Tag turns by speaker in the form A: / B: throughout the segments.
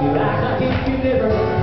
A: You act like if you never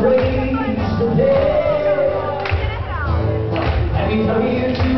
A: Praise the day. And.